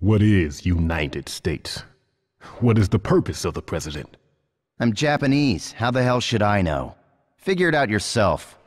What is United States? What is the purpose of the President? I'm Japanese. How the hell should I know? Figure it out yourself.